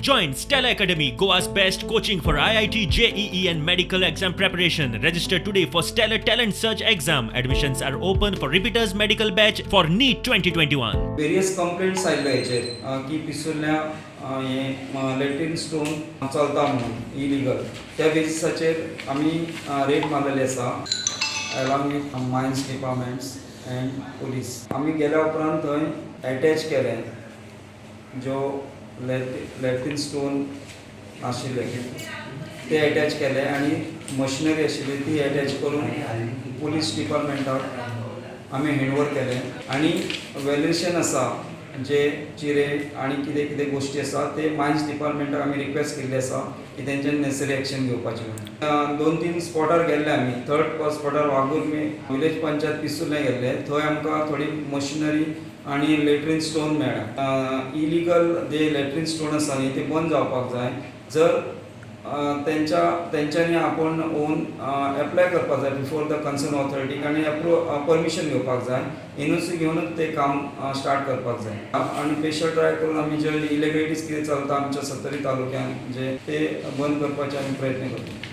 Join Stella Academy, Goa's best coaching for IIT, JEE, and medical exam preparation. Register today for Stella Talent Search exam. Admissions are open for repeaters medical batch for NEET 2021. Various complaints आयल्ले हेचेर अ, की पिसुल्ल्या अ, हे latrine stone चलता म्हणून illegal त्या बेसिसाचेर आमी raid मारलेली आसा along with mines departments and police आमी गेल्या उपरांत थंय एटॅच केलें ज्यो लेट्रीन स्टोन आशिल्ले ते एटॅच केले आनी मशिनरी आशिल्ली ती एटॅच करून पुलीस डिपार्टमेंटाक आमी हँडओवर केले आनी वॅल्युएशन आसा जे चिरे आनी कितें कितें गोश्टी आसा ते मायन्स डिपार्टमेंटाक आमी रिक्वेस्ट केल्ली आसा की तेंच्यानी नेसेसरी एक्शन घेवपाची म्हणून. दोन तीन स्पॉटार गेल्ले आमी थर्ड स्पॉटार वागुर्मे विलेज पंचायत पिसुल्ले गेल्ले थंय आमकां थोडी मशिनरी आनी लेट्रीन स्टोन मेळ्ळा इलिगल जे लेट्रीन स्टोन आसा न्ही ते बंद जावपाक जाय. जर त्यांच्या तेंच्या तेंच्यांनी आपण ओन एप्लाय करपाक जाय बिफोर द कन्सर्न ऑथॉरिटीक आनी अप्रूव परमिशन घेवपाक जाय. एनओसी घेवनूच ते काम स्टार्ट करपाक जाय. आनी पेशंट ट्राय करून आमी जे इलिगलिटीज कितें चलता आमच्या सत्तरी तालुक्यान जे ते बंद करपाचे आमी प्रयत्न करतात